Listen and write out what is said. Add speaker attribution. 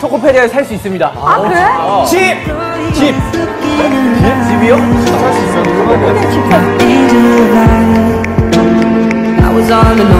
Speaker 1: 토코페디아에 살 수 있습니다.
Speaker 2: 아, 그래?
Speaker 1: 집! 집! 집이요? 살수 있어요.
Speaker 3: All alone